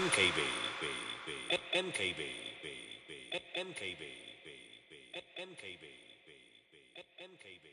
mkb NKB. NKB. NKB. NKB.